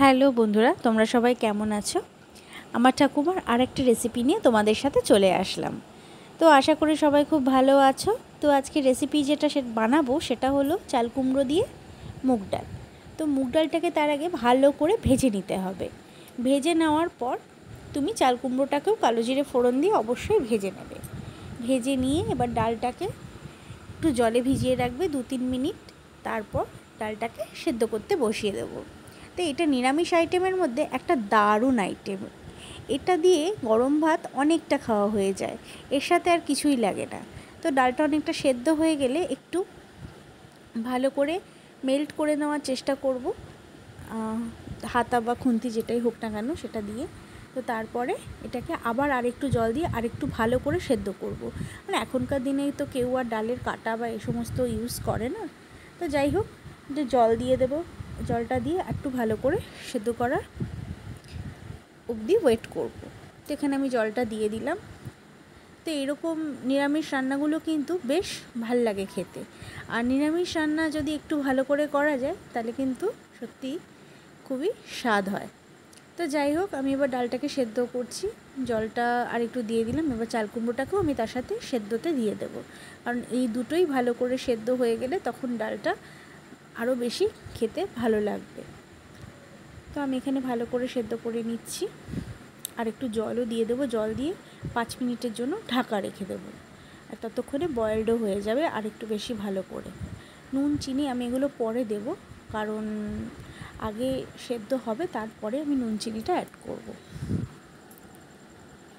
Hello বন্ধুরা, তোমরা সবাই কেমন আছো? আমার ঠাকুমার আরেকটা রেসিপি নিয়ে তোমাদের সাথে চলে আসলাম। তো আশা করি সবাই খুব ভালো আছো। তো আজকে রেসিপি যেটা সে বানাবো সেটা হলো চাল কুমড়ো দিয়ে মুগ ডাল। তো মুগ ডালটাকে তার আগে ভালো করে ভেজে নিতে হবে। ভেজে নেওয়ার পর তুমি চাল কুমড়োটাকেও কালো জিরে ফোড়ন দিয়ে অবশ্যই ভেজে নেবে। ভেজে নিয়ে এবার ডালটাকে একটু জলে ভিজিয়ে রাখবে দু তিন মিনিট। তারপর ডালটাকে সেদ্ধ করতে বসিয়ে দেবো। তো এটা নিরামিষ আইটেমের মধ্যে একটা দারুণ আইটেম। এটা দিয়ে গরম ভাত অনেকটা খাওয়া হয়ে যায়। এর সাথে আর কিছুই লাগে না। তো ডালটা অনেকটা সেদ্ধ হয়ে গেলে একটু ভালো করে মেল্ট করে নেওয়ার চেষ্টা করব। হাতা বা খুন্তি যেটাই হোক না কেন সেটা দিয়ে। তো তারপরে এটাকে আবার আরেকটু জল দিয়ে আরেকটু ভালো করে সেদ্ধ করব। মানে এখনকার দিনে তো কেউ আর ডালের কাটা বা এ সমস্ত ইউজ করে না। তো যাই হোক, যে জল দিয়ে দেবো। জলটা দিয়ে একটু ভালো করে সেদ্ধ করার অবধি ওয়েট করব। তো এখানে আমি জলটা দিয়ে দিলাম। তো এরকম নিরামিষ রান্নাগুলো কিন্তু বেশ ভালো লাগে খেতে। আর নিরামিষ রান্না যদি একটু ভালো করে করা যায়, তাহলে কিন্তু সত্যি খুবই স্বাদ হয়। তো যাই হোক, আমি এবার ডালটাকে সেদ্ধ করছি। জলটা আর একটু দিয়ে দিলাম। এবার চাল কুমড়োটাকেও আমি তার সাথে সেদ্ধতে দিয়ে দেবো। কারণ এই দুটোই ভালো করে সেদ্ধ হয়ে গেলে তখন ডালটা আরও বেশি খেতে ভালো লাগবে। তো আমি এখানে ভালো করে সেদ্ধ করে নিচ্ছি। আর একটু জলও দিয়ে দেবো। জল দিয়ে পাঁচ মিনিটের জন্য ঢাকা রেখে দেবো। আর ততক্ষণে বয়েলডও হয়ে যাবে আর একটু বেশি ভালো করে। নুন, চিনি আমি এগুলো পরে দেব। কারণ আগে সেদ্ধ হবে, তারপরে আমি নুন, চিনিটা অ্যাড করব।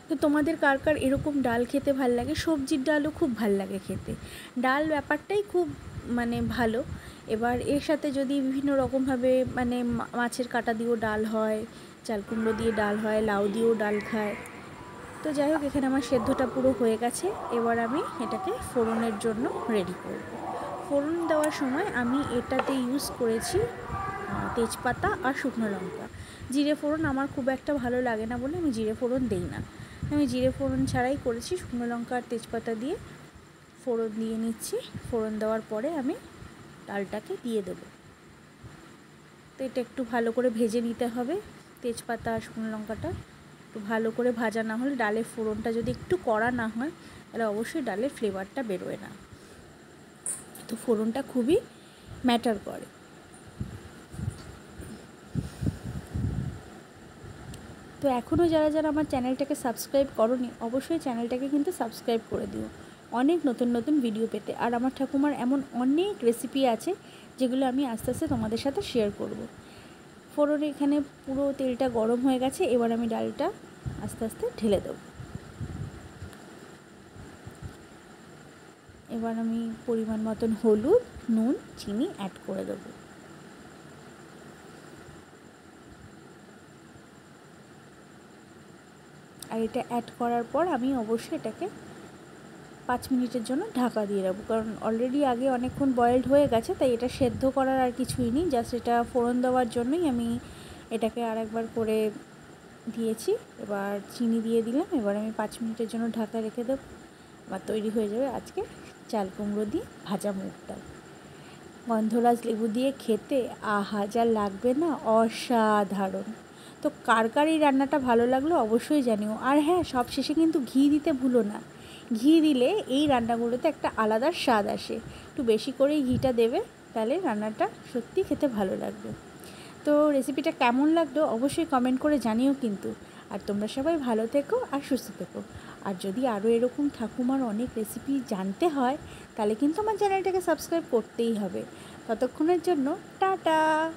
তো তোমাদের কার কার এরকম ডাল খেতে ভালো লাগে? সবজির ডালও খুব ভালো লাগে খেতে। ডাল ব্যাপারটাই খুব মানে ভালো। এবার এর সাথে যদি বিভিন্ন রকমভাবে মানে মাছের কাটা দিয়েও ডাল হয়, চাল কুমড়ো দিয়ে ডাল হয়, লাউ দিয়েও ডাল খায়। তো যাই হোক, এখানে আমার সেদ্ধটা পুরো হয়ে গেছে। এবার আমি এটাকে ফোড়নের জন্য রেডি করব। ফোড়ন দেওয়ার সময় আমি এটাতে ইউজ করেছি তেজপাতা আর শুকনো লঙ্কা। জিরে ফোড়ন আমার খুব একটা ভালো লাগে না বলে আমি জিরে ফোড়ন দিই না। আমি জিরে ফোড়ন ছাড়াই করেছি শুকনো লঙ্কা আর তেজপাতা দিয়ে। ফোড়ন দিয়ে নিচ্ছি। ফোড়ন দেওয়ার পরে আমি ডালটাকে দিয়ে দেবো। তো এটা একটু ভালো করে ভেজে নিতে হবে। তেজপাতা আর শুকনো লঙ্কাটা একটু ভালো করে ভাজা না হলে ডালের ফোড়নটা যদি একটু কড়া না হয়, তাহলে অবশ্যই ডালের ফ্লেভারটা বেরোয় না। তো ফোড়নটা খুবই ম্যাটার করে। তো এখনও যারা যারা আমার চ্যানেলটাকে সাবস্ক্রাইব করনি, অবশ্যই চ্যানেলটাকে কিন্তু সাবস্ক্রাইব করে দিও। অনেক নতুন নতুন ভিডিও পেতে। আর আমার ঠাকুমার এমন অনেক রেসিপি আছে, যেগুলো আমি আস্তে আস্তে তোমাদের সাথে শেয়ার করব। ফোড়ন এখানে পুরো তেলটা গরম হয়ে গেছে, এবার আমি ডালটা আস্তে আস্তে ঢেলে দেব। এবার আমি পরিমাণ মতন হলুদ, নুন, চিনি অ্যাড করে দেবো। আর এটা অ্যাড করার পর আমি অবশ্যই এটাকে পাঁচ মিনিটের জন্য ঢাকা দিয়ে রাখব। কারণ অলরেডি আগে অনেকক্ষণ বয়েলড হয়ে গেছে, তাই এটা সেদ্ধ করার আর কিছুই নেই। জাস্ট এটা ফোড়ন দেওয়ার জন্যই আমি এটাকে আর একবার করে দিয়েছি। এবার চিনি দিয়ে দিলাম। এবার আমি পাঁচ মিনিটের জন্য ঢাকা রেখে দেবো। আবার তৈরি হয়ে যাবে আজকে চাল কুমড়ো দিয়ে ভাজা মুগ ডাল। গন্ধরাজ লেবু দিয়ে খেতে আহা, যা লাগবে না অসাধারণ। তো কার কার এই রান্নাটা ভালো লাগল অবশ্যই জানিও। আর হ্যাঁ সব শেষে কিন্তু ঘি দিতে ভুলো না। ঘি দিলে এই রান্নাগুলোতে একটা আলাদা স্বাদ আসে। একটু বেশি করেই ঘিটা দেবে, তাহলে রান্নাটা সত্যি খেতে ভালো লাগবে। তো রেসিপিটা কেমন লাগল অবশ্যই কমেন্ট করে জানিও কিন্তু। আর তোমরা সবাই ভালো থেকো আর সুস্থ থেকো। আর যদি আরও এরকম ঠাকুমার অনেক রেসিপি জানতে হয়, তাহলে কিন্তু আমার চ্যানেলটাকে সাবস্ক্রাইব করতেই হবে। ততক্ষণের জন্য টাটা!